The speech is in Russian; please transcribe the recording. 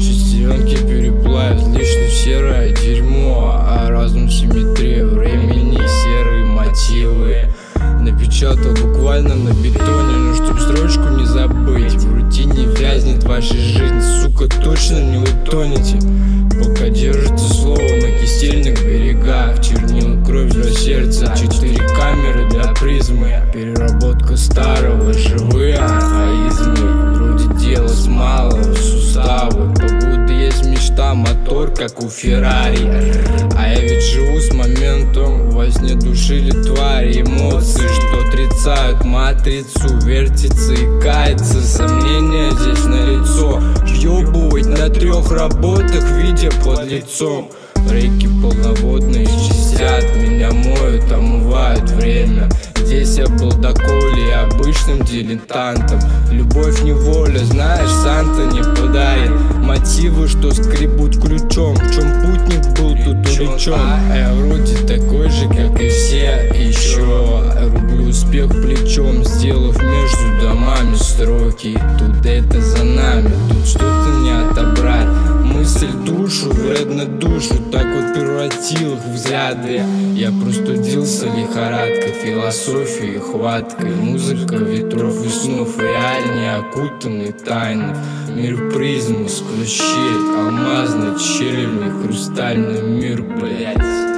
Шестеренки переплавят лично серое дерьмо А разум симметрия утонете Пока держите слово на кисельных берегах. Чернил кровь для сердца Четыре камеры для призмы. Переработка старого Живые архаизмы Вроде дела с малого суставы Погода есть мечта, мотор как у Феррари. А я ведь живу с моментом. Во сне душили твари Эмоции, что отрицают матрицу Вертится и кается. Сомнения здесь на лицо На трех работах Видя под лицом. Реки полноводные чистят Меня моют, омывают время. Здесь я был до коли обычным дилетантом. Любовь не воля, знаешь, Санта не подарит. Мотивы, что скребут ключом. В чем путник был тут увлечен А я вроде такой же, как и все Еще рублю успех плечом Сделав между домами строки. Тут вредно душу Так вот превратил их взгляды. Я простудился лихорадкой Философией, хваткой. Музыка ветров и снов Реальнее окутанный тайны. Мир призму сквозь щель Алмазный, черельный, хрустальный мир, блять